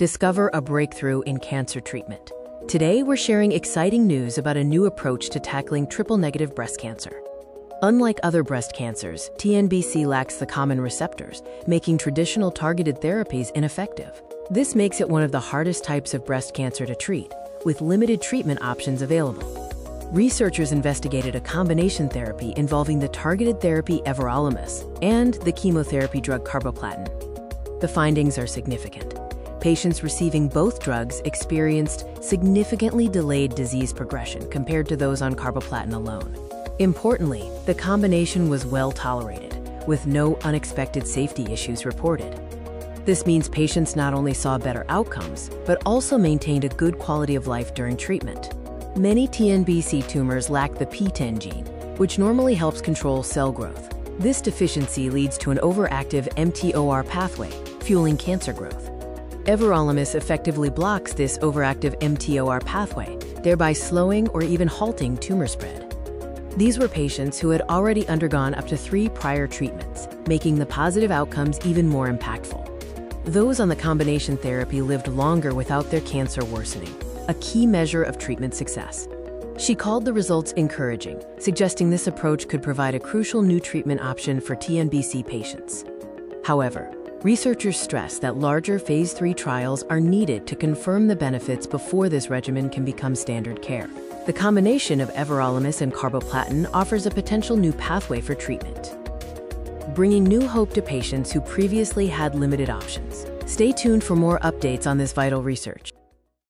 Discover a breakthrough in cancer treatment. Today, we're sharing exciting news about a new approach to tackling triple negative breast cancer. Unlike other breast cancers, TNBC lacks the common receptors, making traditional targeted therapies ineffective. This makes it one of the hardest types of breast cancer to treat, with limited treatment options available. Researchers investigated a combination therapy involving the targeted therapy everolimus and the chemotherapy drug carboplatin. The findings are significant. Patients receiving both drugs experienced significantly delayed disease progression compared to those on carboplatin alone. Importantly, the combination was well tolerated, with no unexpected safety issues reported. This means patients not only saw better outcomes, but also maintained a good quality of life during treatment. Many TNBC tumors lack the PTEN gene, which normally helps control cell growth. This deficiency leads to an overactive MTOR pathway, fueling cancer growth. Everolimus effectively blocks this overactive MTOR pathway, thereby slowing or even halting tumor spread. These were patients who had already undergone up to three prior treatments, making the positive outcomes even more impactful. Those on the combination therapy lived longer without their cancer worsening a key measure of treatment success. She called the results encouraging, suggesting this approach could provide a crucial new treatment option for TNBC patients. However, researchers stress that larger phase 3 trials are needed to confirm the benefits before this regimen can become standard care. The combination of everolimus and carboplatin offers a potential new pathway for treatment, bringing new hope to patients who previously had limited options. Stay tuned for more updates on this vital research.